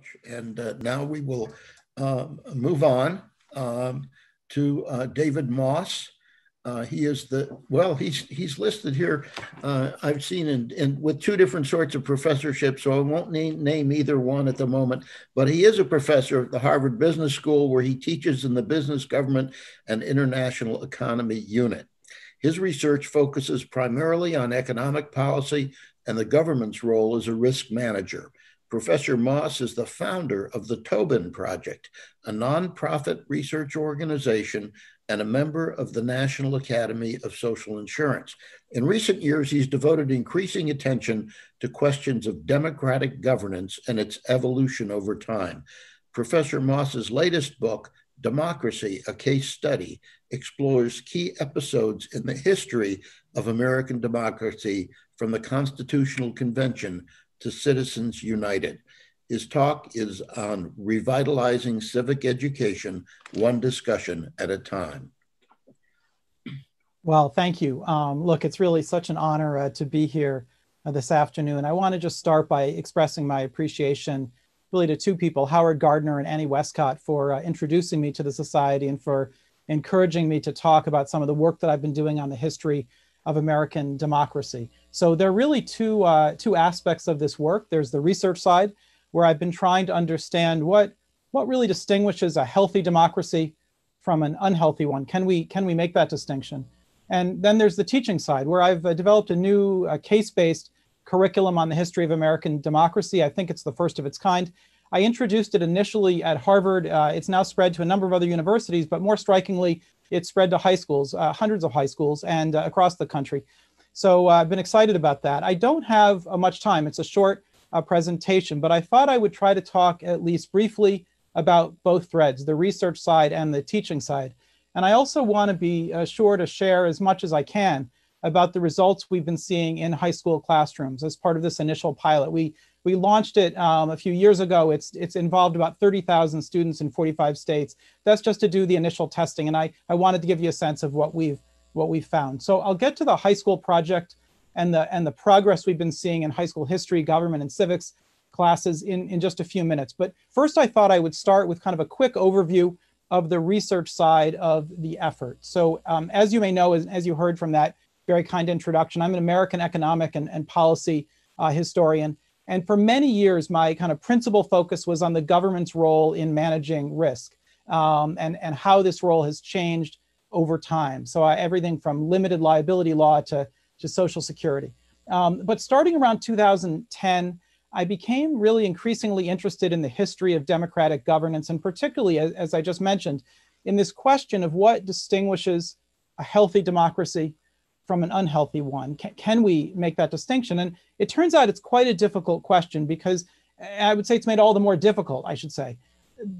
much. And uh, now we will um, move on um, to uh, David Moss. Uh, he is the well. He's he's listed here. Uh, I've seen in, in with two different sorts of professorships, so I won't name, name either one at the moment. But he is a professor at the Harvard Business School, where he teaches in the Business, Government, and International Economy unit. His research focuses primarily on economic policy and the government's role as a risk manager. Professor Moss is the founder of the Tobin Project, a nonprofit research organization and a member of the National Academy of Social Insurance. In recent years, he's devoted increasing attention to questions of democratic governance and its evolution over time. Professor Moss's latest book, Democracy, a Case Study, explores key episodes in the history of American democracy from the Constitutional Convention to Citizens United. His talk is on revitalizing civic education, one discussion at a time. Well, thank you. Um, look, it's really such an honor uh, to be here uh, this afternoon. I want to just start by expressing my appreciation really to two people, Howard Gardner and Annie Westcott, for uh, introducing me to the Society and for encouraging me to talk about some of the work that I've been doing on the history of American democracy. So there are really two, uh, two aspects of this work. There's the research side, where I've been trying to understand what, what really distinguishes a healthy democracy from an unhealthy one. Can we, can we make that distinction? And then there's the teaching side, where I've uh, developed a new uh, case-based curriculum on the history of American democracy. I think it's the first of its kind. I introduced it initially at Harvard. Uh, it's now spread to a number of other universities, but more strikingly, it's spread to high schools, uh, hundreds of high schools, and uh, across the country. So uh, I've been excited about that. I don't have uh, much time. It's a short uh, presentation, but I thought I would try to talk at least briefly about both threads, the research side and the teaching side. And I also want to be sure to share as much as I can about the results we've been seeing in high school classrooms as part of this initial pilot. We we launched it um, a few years ago. It's it's involved about 30,000 students in 45 states. That's just to do the initial testing, and I I wanted to give you a sense of what we've what we've found. So I'll get to the high school project and the and the progress we've been seeing in high school history, government, and civics classes in in just a few minutes. But first, I thought I would start with kind of a quick overview of the research side of the effort. So um, as you may know, as, as you heard from that very kind introduction, I'm an American economic and, and policy uh, historian. And for many years, my kind of principal focus was on the government's role in managing risk um, and, and how this role has changed over time. So uh, everything from limited liability law to, to Social Security. Um, but starting around 2010, I became really increasingly interested in the history of democratic governance, and particularly, as, as I just mentioned, in this question of what distinguishes a healthy democracy from an unhealthy one? Can, can, we make that distinction? And it turns out it's quite a difficult question because I would say it's made all the more difficult, I should say,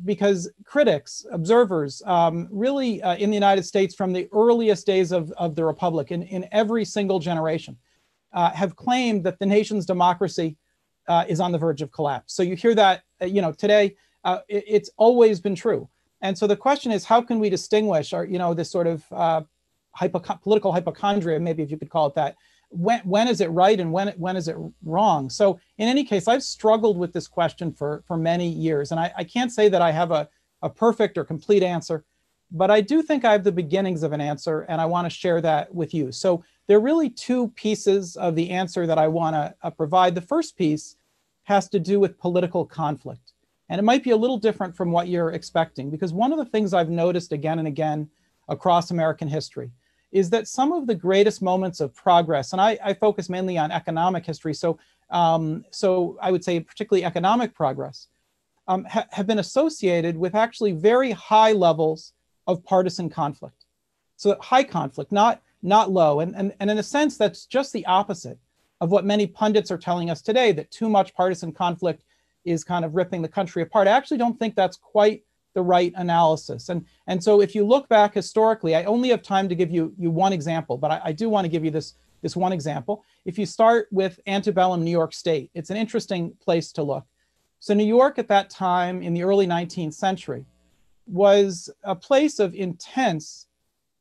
because critics, observers, um, really uh, in the United States from the earliest days of, of the Republic, in, in every single generation, uh, have claimed that the nation's democracy uh, is on the verge of collapse. So you hear that, uh, you know, today, uh, it, it's always been true. And so the question is, how can we distinguish, or you know, this sort of uh, hypo political hypochondria, maybe if you could call it that. When, when is it right and when, when is it wrong? So in any case, I've struggled with this question for, for many years. And I, I can't say that I have a, a perfect or complete answer, but I do think I have the beginnings of an answer and I want to share that with you. So there are really two pieces of the answer that I want to uh, provide. The first piece has to do with political conflict. And it might be a little different from what you're expecting because one of the things I've noticed again and again across American history is that some of the greatest moments of progress, and I, I focus mainly on economic history, so, um, so I would say particularly economic progress, um, ha have been associated with actually very high levels of partisan conflict. So high conflict, not, not low. And, and, and in a sense, that's just the opposite of what many pundits are telling us today, that too much partisan conflict is kind of ripping the country apart. I actually don't think that's quite the right analysis. And, and so if you look back historically, I only have time to give you, you one example, but I, I do want to give you this, this one example. If you start with antebellum New York State, it's an interesting place to look. So New York at that time in the early 19th century was a place of intense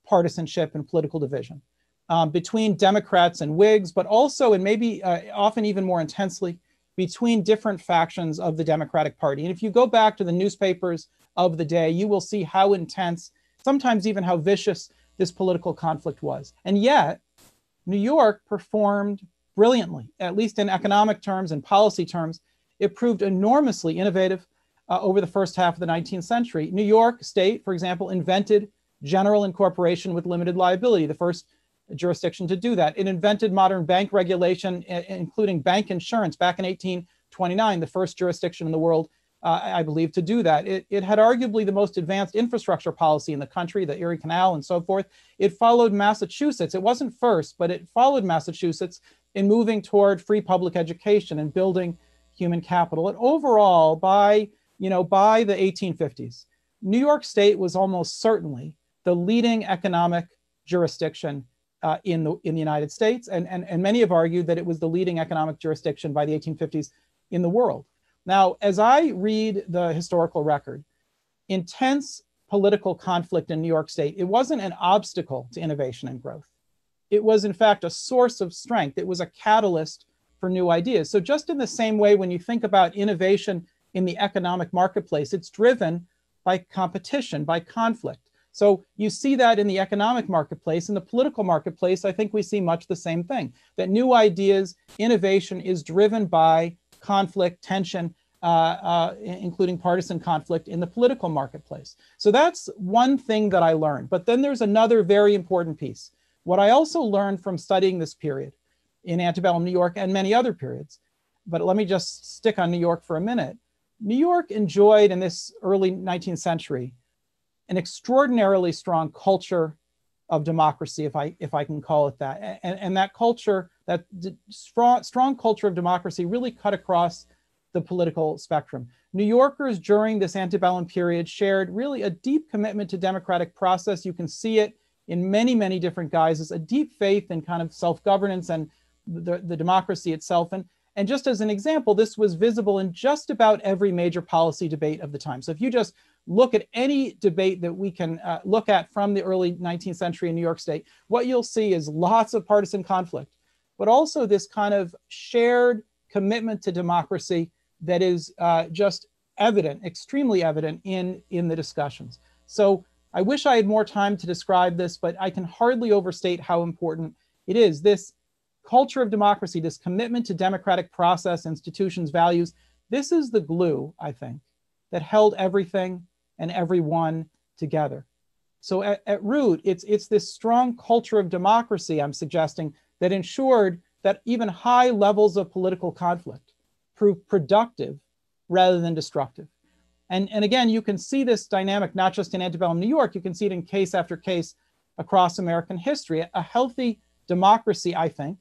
partisanship and political division um, between Democrats and Whigs, but also, and maybe uh, often even more intensely, between different factions of the Democratic Party. And if you go back to the newspapers of the day, you will see how intense, sometimes even how vicious this political conflict was. And yet, New York performed brilliantly, at least in economic terms and policy terms. It proved enormously innovative uh, over the first half of the 19th century. New York State, for example, invented general incorporation with limited liability, the first jurisdiction to do that. It invented modern bank regulation, including bank insurance back in 1829, the first jurisdiction in the world, uh, I believe, to do that. It, it had arguably the most advanced infrastructure policy in the country, the Erie Canal and so forth. It followed Massachusetts. It wasn't first, but it followed Massachusetts in moving toward free public education and building human capital. And overall, by you know, by the 1850s, New York State was almost certainly the leading economic jurisdiction uh, in, the, in the United States. And, and, and many have argued that it was the leading economic jurisdiction by the 1850s in the world. Now, as I read the historical record, intense political conflict in New York State, it wasn't an obstacle to innovation and growth. It was, in fact, a source of strength. It was a catalyst for new ideas. So, just in the same way, when you think about innovation in the economic marketplace, it's driven by competition, by conflict. So you see that in the economic marketplace. In the political marketplace, I think we see much the same thing that new ideas, innovation is driven by conflict, tension, uh, uh, including partisan conflict in the political marketplace. So that's one thing that I learned. But then there's another very important piece. What I also learned from studying this period in antebellum New York and many other periods, but let me just stick on New York for a minute. New York enjoyed in this early 19th century an extraordinarily strong culture of democracy, if I if I can call it that, and, and that culture, that strong strong culture of democracy, really cut across the political spectrum. New Yorkers during this antebellum period shared really a deep commitment to democratic process. You can see it in many many different guises, a deep faith in kind of self governance and the, the democracy itself, and and just as an example, this was visible in just about every major policy debate of the time. So if you just look at any debate that we can uh, look at from the early 19th century in New York State, what you'll see is lots of partisan conflict, but also this kind of shared commitment to democracy that is uh, just evident, extremely evident in, in the discussions. So I wish I had more time to describe this, but I can hardly overstate how important it is. This culture of democracy, this commitment to democratic process, institutions, values, this is the glue, I think, that held everything and everyone together. So at, at root, it's, it's this strong culture of democracy, I'm suggesting, that ensured that even high levels of political conflict proved productive rather than destructive. And, and again, you can see this dynamic not just in antebellum New York, you can see it in case after case across American history. A healthy democracy, I think,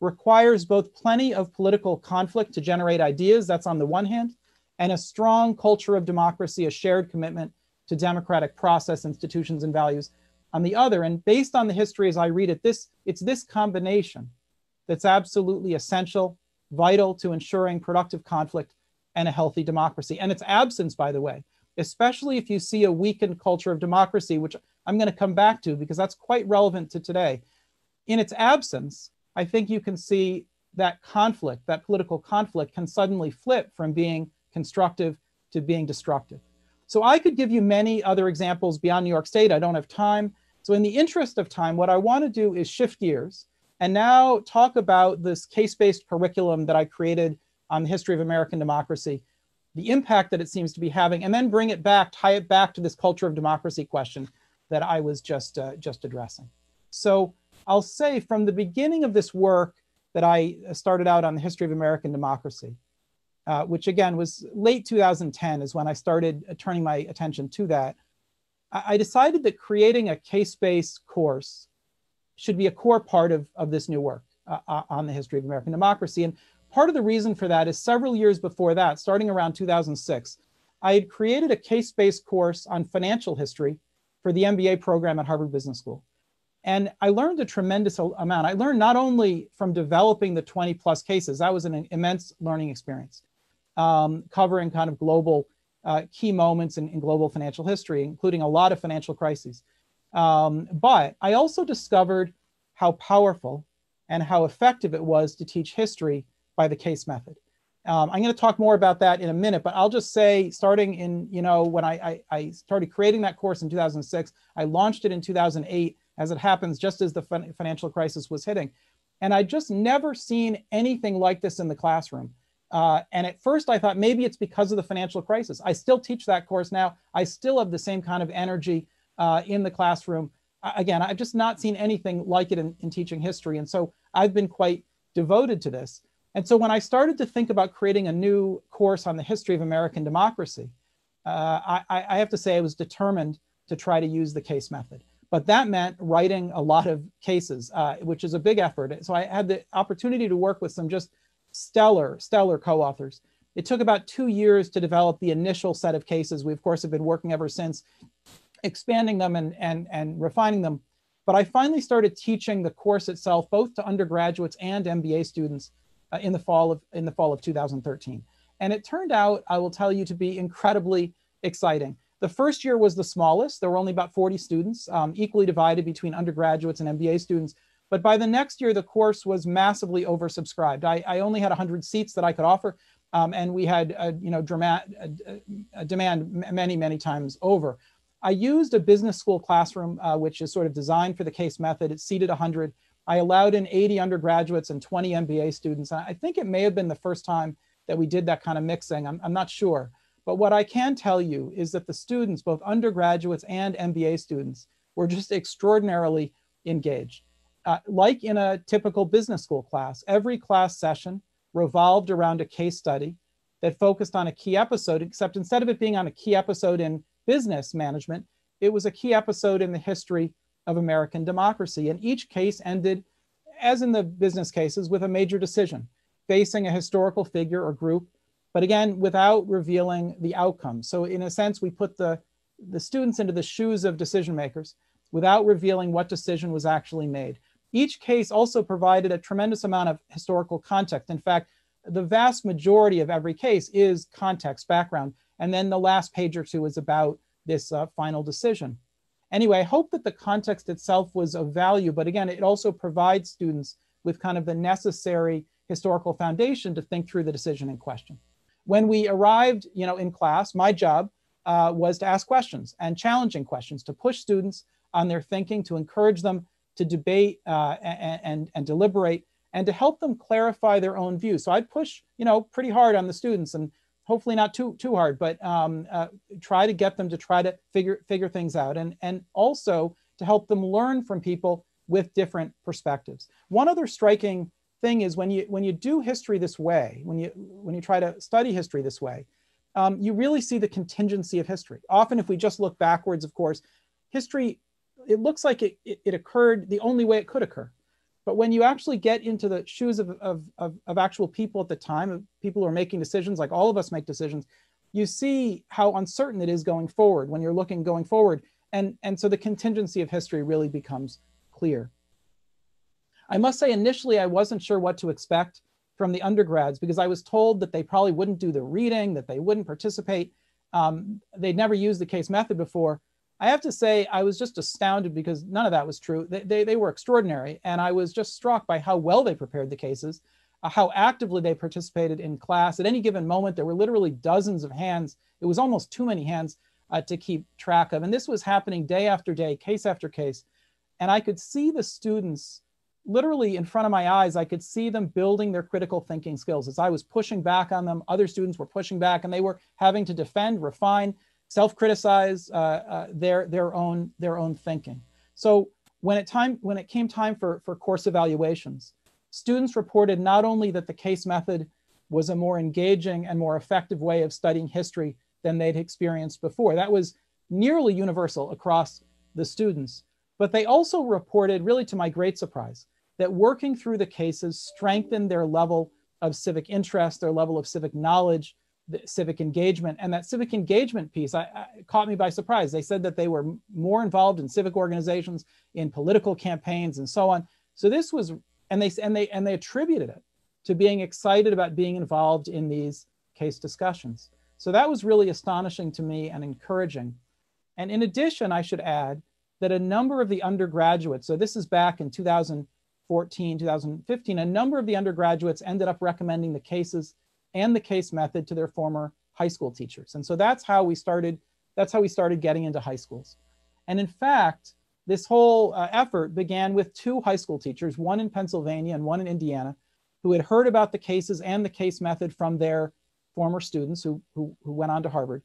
requires both plenty of political conflict to generate ideas, that's on the one hand, and a strong culture of democracy, a shared commitment to democratic process, institutions, and values on the other. And based on the history as I read it, this it's this combination that's absolutely essential, vital to ensuring productive conflict and a healthy democracy. And its absence, by the way, especially if you see a weakened culture of democracy, which I'm going to come back to because that's quite relevant to today. In its absence, I think you can see that conflict, that political conflict, can suddenly flip from being constructive to being destructive. So I could give you many other examples beyond New York State. I don't have time. So in the interest of time, what I want to do is shift gears and now talk about this case-based curriculum that I created on the history of American democracy, the impact that it seems to be having, and then bring it back, tie it back to this culture of democracy question that I was just, uh, just addressing. So I'll say from the beginning of this work that I started out on the history of American democracy, uh, which again was late 2010 is when I started turning my attention to that. I, I decided that creating a case-based course should be a core part of, of this new work uh, uh, on the history of American democracy. And part of the reason for that is several years before that, starting around 2006, I had created a case-based course on financial history for the MBA program at Harvard Business School. And I learned a tremendous amount. I learned not only from developing the 20 plus cases, that was an immense learning experience, um, covering kind of global uh, key moments in, in, global financial history, including a lot of financial crises. Um, but I also discovered how powerful and how effective it was to teach history by the case method. Um, I'm going to talk more about that in a minute, but I'll just say, starting in, you know, when I, I, I, started creating that course in 2006, I launched it in 2008, as it happens, just as the fin financial crisis was hitting. And I just never seen anything like this in the classroom. Uh, and at first I thought maybe it's because of the financial crisis. I still teach that course now. I still have the same kind of energy uh, in the classroom. Again, I've just not seen anything like it in, in teaching history. And so I've been quite devoted to this. And so when I started to think about creating a new course on the history of American democracy, uh, I, I, have to say I was determined to try to use the case method. But that meant writing a lot of cases, uh, which is a big effort. So I had the opportunity to work with some just stellar, stellar co-authors. It took about two years to develop the initial set of cases. We, of course, have been working ever since, expanding them and, and, and refining them. But I finally started teaching the course itself, both to undergraduates and MBA students uh, in the fall of in the fall of 2013. And it turned out, I will tell you, to be incredibly exciting. The first year was the smallest. There were only about 40 students, um, equally divided between undergraduates and MBA students. But by the next year, the course was massively oversubscribed. I, I only had 100 seats that I could offer, um, and we had a, you know a, a demand many many times over. I used a business school classroom, uh, which is sort of designed for the case method. It seated 100. I allowed in 80 undergraduates and 20 MBA students. I think it may have been the first time that we did that kind of mixing. I'm, I'm not sure. But what I can tell you is that the students, both undergraduates and MBA students, were just extraordinarily engaged. Uh, like in a typical business school class, every class session revolved around a case study that focused on a key episode, except instead of it being on a key episode in business management, it was a key episode in the history of American democracy. And each case ended, as in the business cases, with a major decision facing a historical figure or group, but again, without revealing the outcome. So in a sense, we put the, the students into the shoes of decision makers without revealing what decision was actually made. Each case also provided a tremendous amount of historical context. In fact, the vast majority of every case is context, background, and then the last page or two is about this uh, final decision. Anyway, I hope that the context itself was of value, but again, it also provides students with kind of the necessary historical foundation to think through the decision in question. When we arrived, you know, in class, my job uh, was to ask questions and challenging questions to push students on their thinking, to encourage them to debate uh, and, and, and deliberate, and to help them clarify their own views. So I'd push, you know, pretty hard on the students and hopefully not too too hard, but um, uh, try to get them to try to figure figure things out, and and also to help them learn from people with different perspectives. One other striking thing is when you when you do history this way, when you when you try to study history this way, um, you really see the contingency of history. Often, if we just look backwards, of course, history it looks like it, it, it occurred the only way it could occur. But when you actually get into the shoes of, of, of, of actual people at the time, of people who are making decisions, like all of us make decisions, you see how uncertain it is going forward when you're looking going forward. And, and so the contingency of history really becomes clear. I must say, initially, I wasn't sure what to expect from the undergrads because I was told that they probably wouldn't do the reading, that they wouldn't participate. Um, they'd never used the case method before. I have to say, I was just astounded because none of that was true. They, they, they were extraordinary. And I was just struck by how well they prepared the cases, uh, how actively they participated in class. At any given moment, there were literally dozens of hands. It was almost too many hands uh, to keep track of. And this was happening day after day, case after case. And I could see the students literally in front of my eyes. I could see them building their critical thinking skills. As I was pushing back on them, other students were pushing back and they were having to defend, refine, self-criticize uh, uh, their their own their own thinking. So when it time when it came time for for course evaluations, students reported not only that the case method was a more engaging and more effective way of studying history than they'd experienced before. That was nearly universal across the students. But they also reported, really to my great surprise, that working through the cases strengthened their level of civic interest, their level of civic knowledge, the civic engagement. And that civic engagement piece I, I, caught me by surprise. They said that they were more involved in civic organizations in political campaigns and so on. So this was and they and they and they attributed it to being excited about being involved in these case discussions. So that was really astonishing to me and encouraging. And in addition i should add that a number of the undergraduates so this is back in 2014 2015 a number of the undergraduates ended up recommending the cases and the case method to their former high school teachers. And so that's how we started. That's how we started getting into high schools. And in fact, this whole uh, effort began with two high school teachers, one in Pennsylvania and one in Indiana, who had heard about the cases and the case method from their former students who, who, who went on to Harvard.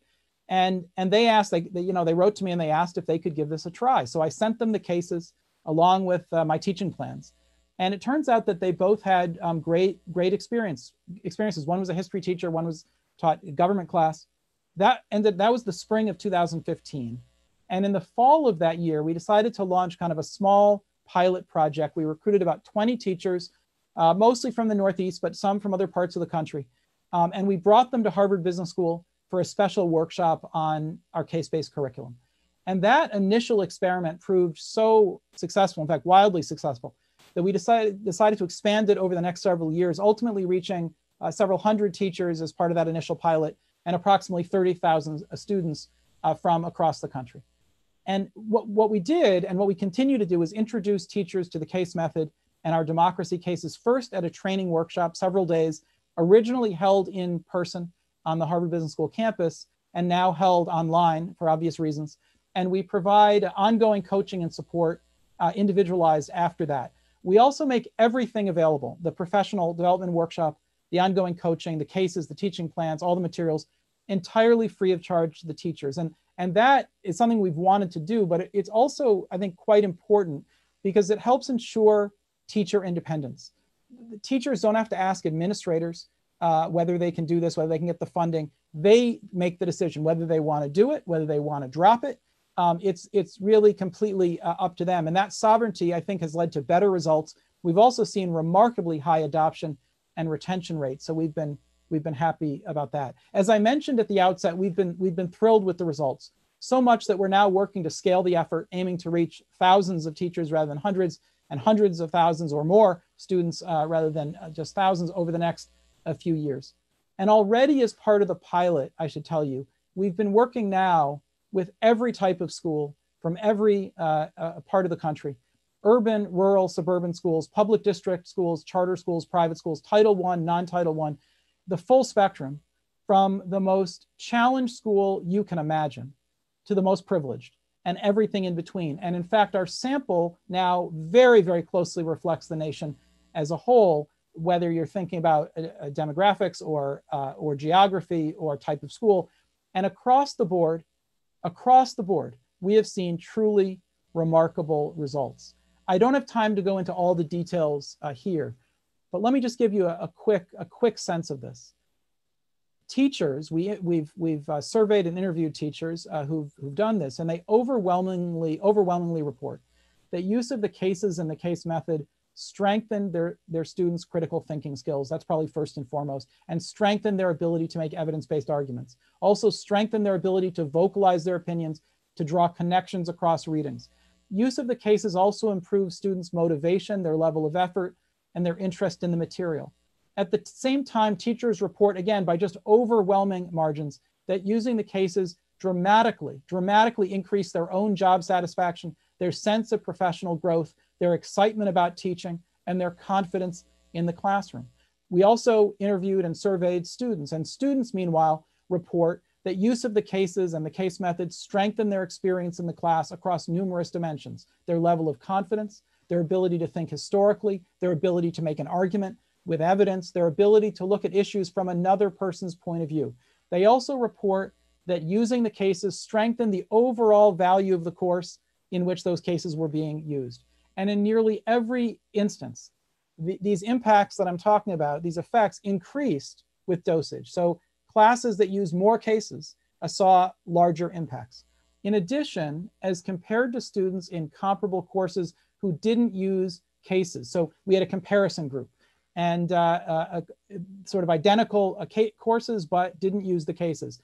And, and they asked, they, they, you know, they wrote to me and they asked if they could give this a try. So I sent them the cases along with uh, my teaching plans. And it turns out that they both had um, great, great experience experiences. One was a history teacher, one was taught government class. That ended, that was the spring of 2015. And in the fall of that year, we decided to launch kind of a small pilot project. We recruited about 20 teachers, uh, mostly from the Northeast, but some from other parts of the country. Um, and we brought them to Harvard Business School for a special workshop on our case-based curriculum. And that initial experiment proved so successful, in fact, wildly successful, that we decided, decided to expand it over the next several years, ultimately reaching uh, several hundred teachers as part of that initial pilot and approximately 30,000 uh, students uh, from across the country. And what, what we did and what we continue to do is introduce teachers to the case method and our democracy cases first at a training workshop, several days, originally held in person on the Harvard Business School campus and now held online for obvious reasons. And we provide ongoing coaching and support uh, individualized after that. We also make everything available, the professional development workshop, the ongoing coaching, the cases, the teaching plans, all the materials, entirely free of charge to the teachers. And, and that is something we've wanted to do, but it's also, I think, quite important because it helps ensure teacher independence. The teachers don't have to ask administrators uh, whether they can do this, whether they can get the funding. They make the decision whether they want to do it, whether they want to drop it, um, it's it's really completely uh, up to them. And that sovereignty, I think, has led to better results. We've also seen remarkably high adoption and retention rates. So we've been we've been happy about that. As I mentioned at the outset, we've been we've been thrilled with the results. So much that we're now working to scale the effort, aiming to reach thousands of teachers rather than hundreds, and hundreds of thousands or more students uh, rather than uh, just thousands over the next a few years. And already as part of the pilot, I should tell you, we've been working now with every type of school from every uh, uh, part of the country urban, rural, suburban schools, public district schools, charter schools, private schools, Title I, non Title I, the full spectrum from the most challenged school you can imagine to the most privileged and everything in between. And in fact, our sample now very, very closely reflects the nation as a whole, whether you're thinking about uh, uh demographics or, uh, or geography or type of school. And across the board, across the board, we have seen truly remarkable results. I don't have time to go into all the details uh, here, but let me just give you a, a, quick, a quick sense of this. Teachers, we, we've, we've uh, surveyed and interviewed teachers uh, who've, who've done this, and they overwhelmingly, overwhelmingly report that use of the cases and the case method strengthen their, their students' critical thinking skills. That's probably first and foremost, and strengthen their ability to make evidence-based arguments. Also strengthen their ability to vocalize their opinions, to draw connections across readings. Use of the cases also improves students' motivation, their level of effort, and their interest in the material. At the same time, teachers report, again, by just overwhelming margins, that using the cases dramatically, dramatically increase their own job satisfaction, their sense of professional growth, their excitement about teaching, and their confidence in the classroom. We also interviewed and surveyed students, and students, meanwhile, report that use of the cases and the case methods strengthen their experience in the class across numerous dimensions their level of confidence, their ability to think historically, their ability to make an argument with evidence, their ability to look at issues from another person's point of view. They also report that using the cases strengthened the overall value of the course in which those cases were being used. And in nearly every instance, the, these impacts that I'm talking about, these effects increased with dosage. So classes that used more cases uh, saw larger impacts. In addition, as compared to students in comparable courses who didn't use cases, so we had a comparison group and uh, uh, sort of identical uh, courses but didn't use the cases.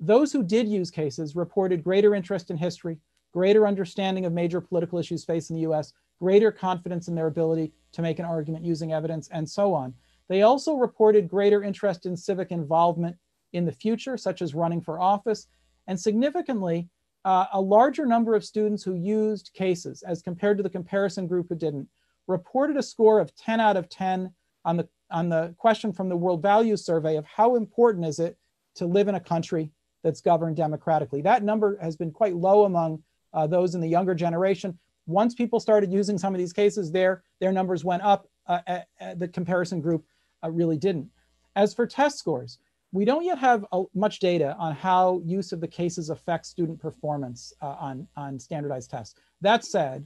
Those who did use cases reported greater interest in history, greater understanding of major political issues facing the US, greater confidence in their ability to make an argument using evidence, and so on. They also reported greater interest in civic involvement in the future, such as running for office, and significantly, uh, a larger number of students who used cases as compared to the comparison group who didn't reported a score of 10 out of 10 on the on the question from the World Values Survey of how important is it to live in a country that's governed democratically. That number has been quite low among uh, those in the younger generation. Once people started using some of these cases, their, their numbers went up. Uh, the comparison group uh, really didn't. As for test scores, we don't yet have much data on how use of the cases affects student performance uh, on, on standardized tests. That said,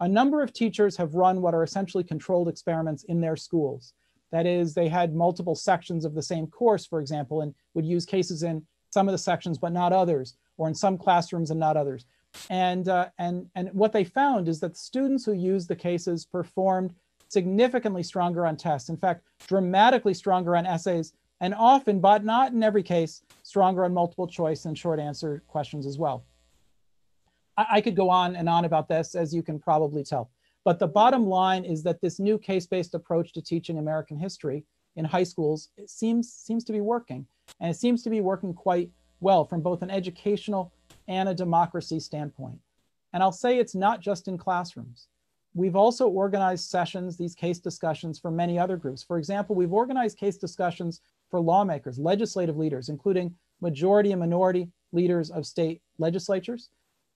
a number of teachers have run what are essentially controlled experiments in their schools. That is, they had multiple sections of the same course, for example, and would use cases in some of the sections, but not others, or in some classrooms and not others. And, uh, and, and what they found is that students who used the cases performed significantly stronger on tests. In fact, dramatically stronger on essays, and often, but not in every case, stronger on multiple choice and short answer questions as well. I, I could go on and on about this, as you can probably tell. But the bottom line is that this new case-based approach to teaching American history in high schools seems, seems to be working. And it seems to be working quite well from both an educational and a democracy standpoint. And I'll say it's not just in classrooms. We've also organized sessions, these case discussions for many other groups. For example, we've organized case discussions for lawmakers, legislative leaders, including majority and minority leaders of state legislatures,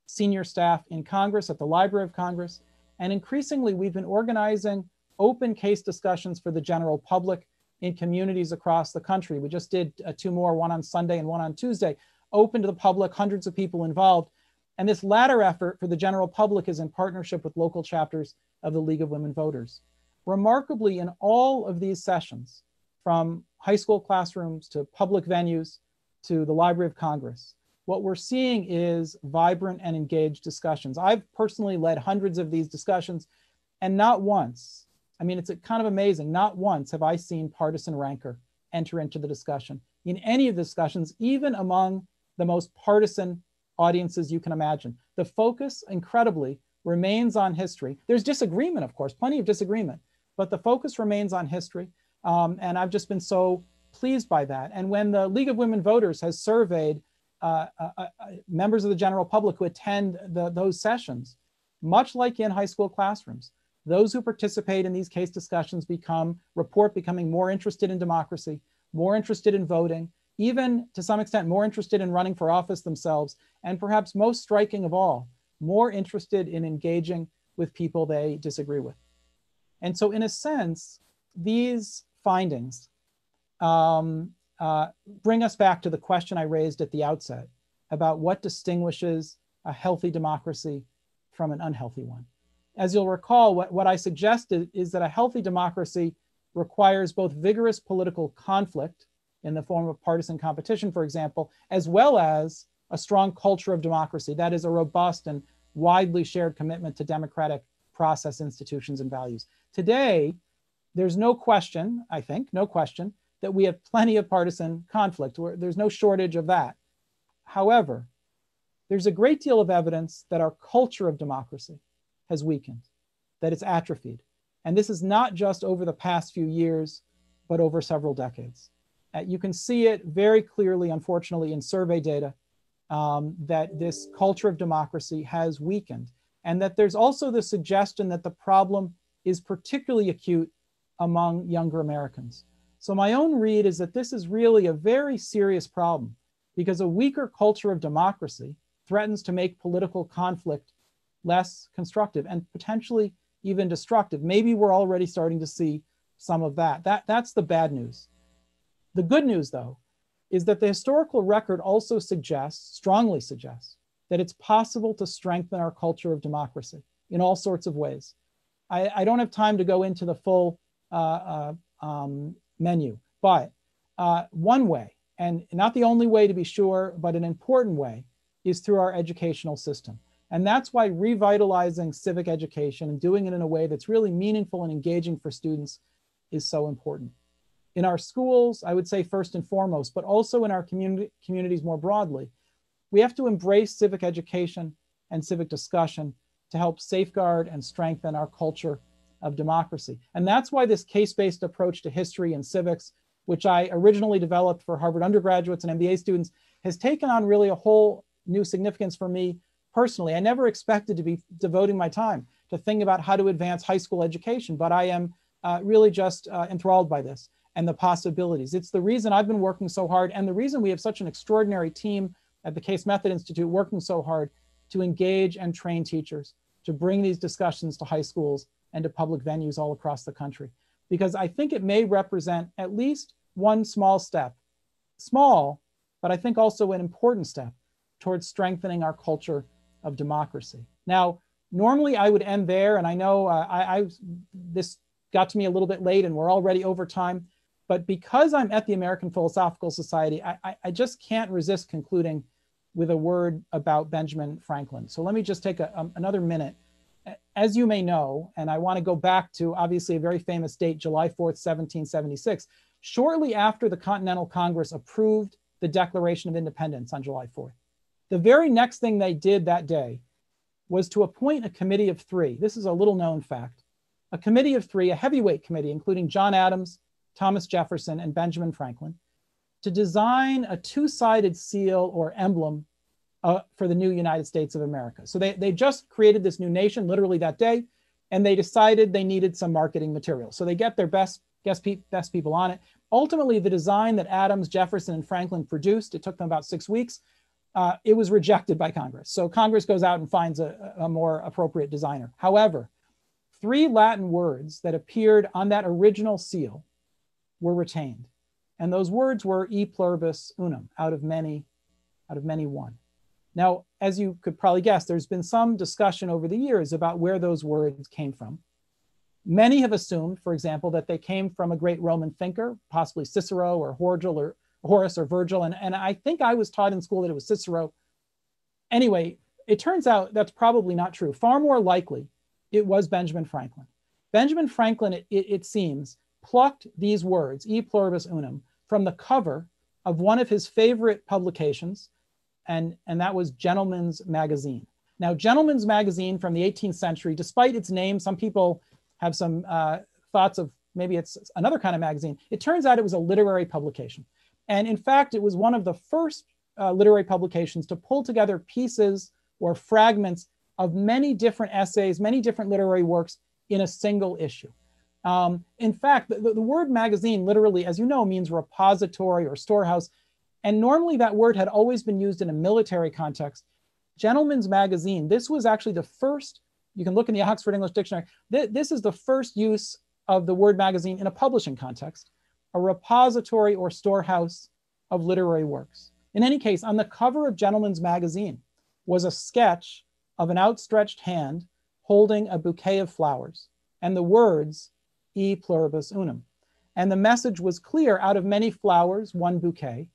senior staff in Congress, at the Library of Congress, and increasingly we've been organizing open case discussions for the general public in communities across the country. We just did uh, two more, one on Sunday and one on Tuesday, open to the public, hundreds of people involved. And this latter effort for the general public is in partnership with local chapters of the League of Women Voters. Remarkably, in all of these sessions, from high school classrooms to public venues to the Library of Congress, what we're seeing is vibrant and engaged discussions. I've personally led hundreds of these discussions, and not once I mean, it's kind of amazing. Not once have I seen partisan rancor enter into the discussion in any of the discussions, even among the most partisan audiences you can imagine. The focus, incredibly, remains on history. There's disagreement, of course, plenty of disagreement, but the focus remains on history. Um, and I've just been so pleased by that. And when the League of Women Voters has surveyed uh, uh, uh, members of the general public who attend the, those sessions, much like in high school classrooms, those who participate in these case discussions become, report becoming more interested in democracy, more interested in voting, even to some extent more interested in running for office themselves, and perhaps most striking of all, more interested in engaging with people they disagree with. And so in a sense, these findings um, uh, bring us back to the question I raised at the outset about what distinguishes a healthy democracy from an unhealthy one as you'll recall, what, what I suggested is that a healthy democracy requires both vigorous political conflict in the form of partisan competition, for example, as well as a strong culture of democracy. That is a robust and widely shared commitment to democratic process, institutions, and values. Today, there's no question, I think, no question, that we have plenty of partisan conflict. There's no shortage of that. However, there's a great deal of evidence that our culture of democracy, has weakened, that it's atrophied. And this is not just over the past few years, but over several decades. Uh, you can see it very clearly, unfortunately, in survey data um, that this culture of democracy has weakened. And that there's also the suggestion that the problem is particularly acute among younger Americans. So, my own read is that this is really a very serious problem because a weaker culture of democracy threatens to make political conflict less constructive and potentially even destructive. Maybe we're already starting to see some of that. that that's the bad news. The good news, though, is that the historical record also suggests, strongly suggests, that it's possible to strengthen our culture of democracy in all sorts of ways. I, I don't have time to go into the full uh, uh, um, menu, but uh, one way, and not the only way to be sure, but an important way, is through our educational system. And that's why revitalizing civic education and doing it in a way that's really meaningful and engaging for students is so important. In our schools, I would say first and foremost, but also in our community, communities more broadly, we have to embrace civic education and civic discussion to help safeguard and strengthen our culture of democracy. And that's why this case-based approach to history and civics, which I originally developed for Harvard undergraduates and MBA students, has taken on really a whole new significance for me personally. I never expected to be devoting my time to think about how to advance high school education, but I am uh, really just uh, enthralled by this and the possibilities. It's the reason I've been working so hard and the reason we have such an extraordinary team at the Case Method Institute working so hard to engage and train teachers, to bring these discussions to high schools and to public venues all across the country. Because I think it may represent at least one small step, small, but I think also an important step towards strengthening our culture of democracy. Now, normally I would end there, and I know uh, I, I this got to me a little bit late, and we're already over time. But because I'm at the American Philosophical Society, I, I just can't resist concluding with a word about Benjamin Franklin. So let me just take a, um, another minute. As you may know, and I want to go back to obviously a very famous date, July 4th, 1776, shortly after the Continental Congress approved the Declaration of Independence on July 4th. The very next thing they did that day was to appoint a committee of three. This is a little known fact. A committee of three, a heavyweight committee, including John Adams, Thomas Jefferson, and Benjamin Franklin, to design a two sided seal or emblem uh, for the new United States of America. So they, they just created this new nation literally that day, and they decided they needed some marketing material. So they get their best, best, pe- best people on it. Ultimately, the design that Adams, Jefferson, and Franklin produced, it took them about six weeks, uh, it was rejected by Congress. So Congress goes out and finds a, a more appropriate designer. However, three Latin words that appeared on that original seal were retained. And those words were e pluribus unum, out of many, out of many one. Now, as you could probably guess, there's been some discussion over the years about where those words came from. Many have assumed, for example, that they came from a great Roman thinker, possibly Cicero or Virgil or Horace or Virgil. And, and I think I was taught in school that it was Cicero. Anyway, it turns out that's probably not true. Far more likely, it was Benjamin Franklin. Benjamin Franklin, it, it, it seems, plucked these words, e pluribus unum, from the cover of one of his favorite publications, and, and that was Gentleman's Magazine. Now, Gentleman's Magazine from the 18th century, despite its name, some people have some uh, thoughts of maybe it's another kind of magazine. It turns out it was a literary publication. And in fact, it was one of the first uh, literary publications to pull together pieces or fragments of many different essays, many different literary works in a single issue. Um, in fact, the, the word magazine literally, as you know, means repository or storehouse. And normally that word had always been used in a military context. Gentleman's Magazine, this was actually the first, you can look in the Oxford English Dictionary, th this is the first use of the word magazine in a publishing context, a repository or storehouse of literary works. In any case, on the cover of Gentleman's Magazine was a sketch of an outstretched hand holding a bouquet of flowers and the words, e pluribus unum. And the message was clear out of many flowers, one bouquet,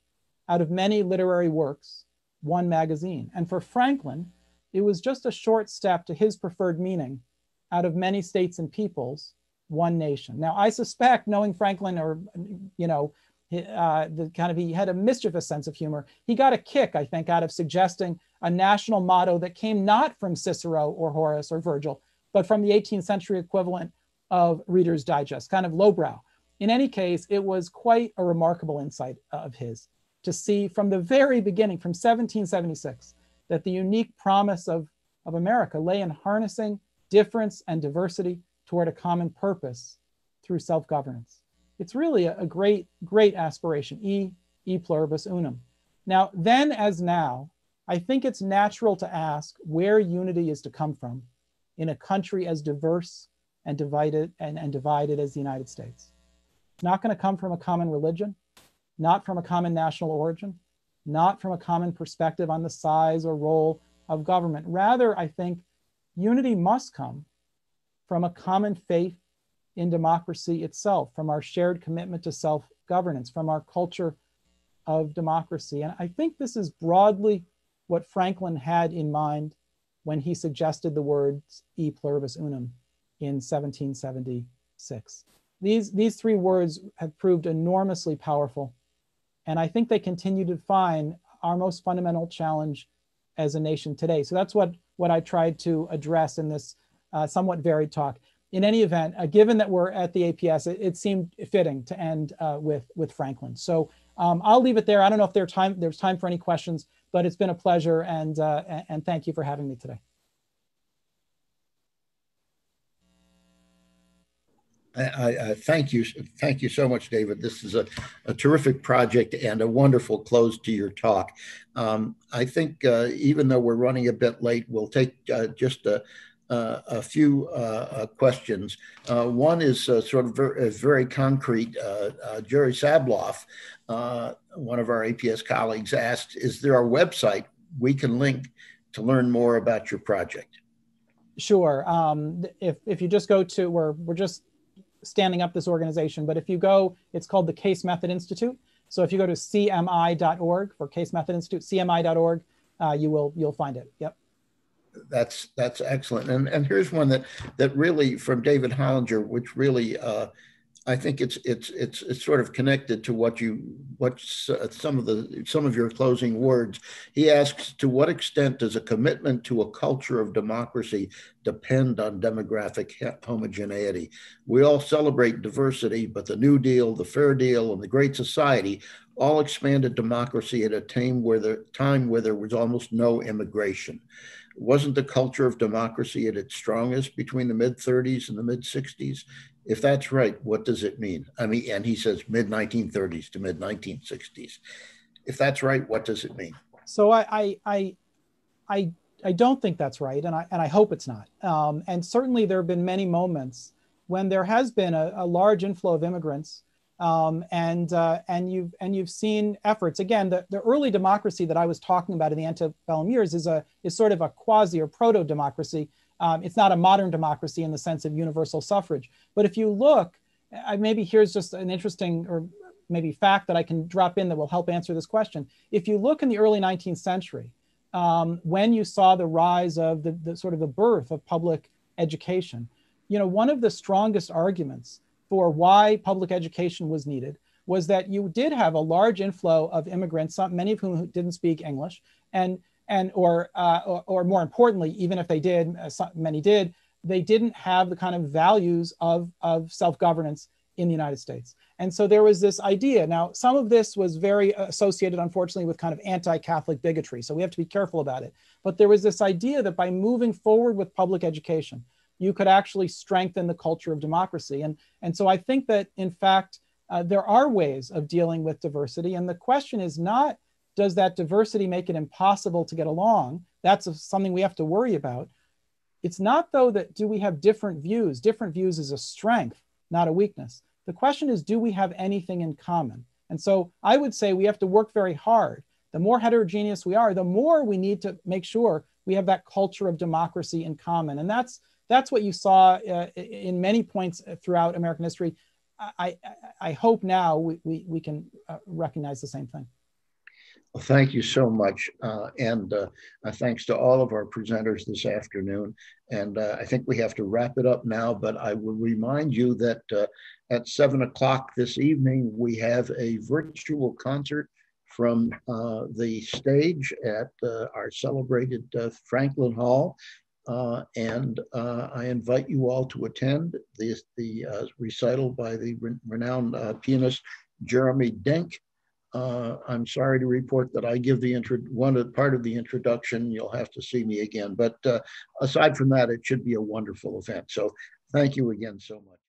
out of many literary works, one magazine. And for Franklin, it was just a short step to his preferred meaning out of many states and peoples, one nation. Now, I suspect, knowing Franklin, or, you know, uh, the kind of he had a mischievous sense of humor. He got a kick, I think, out of suggesting a national motto that came not from Cicero or Horace or Virgil, but from the 18th century equivalent of Reader's Digest, kind of lowbrow. In any case, it was quite a remarkable insight uh, of his to see from the very beginning, from 1776, that the unique promise of, of America lay in harnessing difference and diversity toward a common purpose through self governance. It's really a, a, great, great aspiration, e, e pluribus unum. Now, then as now, I think it's natural to ask where unity is to come from in a country as diverse and divided and, and divided as the United States. It's not going to come from a common religion, not from a common national origin, not from a common perspective on the size or role of government. Rather, I think unity must come from a common faith in democracy itself, from our shared commitment to self governance, from our culture of democracy. And I think this is broadly what Franklin had in mind when he suggested the words e pluribus unum in 1776. These, these three words have proved enormously powerful, and I think they continue to define our most fundamental challenge as a nation today. So that's what, what I tried to address in this uh, somewhat varied talk. In any event, uh, given that we're at the APS, it, it seemed fitting to end uh, with, with Franklin. So um, I'll leave it there. I don't know if there's time, there's time for any questions, but it's been a pleasure and, uh, and thank you for having me today. I, I, thank you. Thank you so much, David. This is a, a terrific project and a wonderful close to your talk. Um, I think uh, even though we're running a bit late, we'll take uh, just a, uh, a few uh, uh, questions. Uh, one is sort of very, very concrete. Jerry Sabloff, one of our APS colleagues, asked, is there a website we can link to learn more about your project? Sure. Um, if, if you just go to, we're, we're just standing up this organization, but if you go, it's called the Case Method Institute. So if you go to cmi.org for Case Method Institute, cmi.org, uh, you will you'll find it. Yep. That's that's excellent. And and here's one that that really from David Hollinger, which really uh, I think it's it's it's it's sort of connected to what you what uh, some of the some of your closing words. He asks, to what extent does a commitment to a culture of democracy depend on demographic homogeneity? We all celebrate diversity, but the New Deal, the Fair Deal, and the Great Society all expanded democracy at a time where the time where there was almost no immigration. Wasn't the culture of democracy at its strongest between the mid 30s and the mid 60s? If that's right, what does it mean? I mean, and he says mid 1930s to mid 1960s. If that's right, what does it mean? So I, I, I, I, don't think that's right, and I and I hope it's not. Um, and certainly there have been many moments when there has been a, a large inflow of immigrants, um, and uh, and you've and you've seen efforts. Again, the, the early democracy that I was talking about in the antebellum years is a is sort of a quasi or proto democracy um, it's not a modern democracy in the sense of universal suffrage. But if you look, I, maybe here's just an interesting or maybe fact that I can drop in that will help answer this question. If you look in the early 19th century, um, when you saw the rise of the, the sort of the birth of public education, you know, one of the strongest arguments for why public education was needed was that you did have a large inflow of immigrants, some, many of whom didn't speak English, and and or, uh, or, or more importantly, even if they did, many did, they didn't have the kind of values of, of self-governance in the United States. And so there was this idea. Now, some of this was very associated, unfortunately, with kind of anti-Catholic bigotry. So we have to be careful about it. But there was this idea that by moving forward with public education, you could actually strengthen the culture of democracy. And, and so I think that, in fact, uh, there are ways of dealing with diversity. And the question is not does that diversity make it impossible to get along? That's something we have to worry about. It's not, though, that do we have different views? Different views is a strength, not a weakness. The question is, do we have anything in common? And so I would say we have to work very hard. The more heterogeneous we are, the more we need to make sure we have that culture of democracy in common. And that's, that's what you saw uh, in many points throughout American history. I, I, I hope now we, we, we can uh, recognize the same thing. Well, thank you so much. Uh, and uh, uh, thanks to all of our presenters this afternoon. And uh, I think we have to wrap it up now, but I will remind you that uh, at seven o'clock this evening, we have a virtual concert from uh, the stage at our celebrated Franklin Hall. And I invite you all to attend the, the recital by the re renowned pianist Jeremy Denk. Uh, I'm sorry to report that I give the intro one part of the introduction. You'll have to see me again. But uh, aside from that, it should be a wonderful event. So thank you again so much.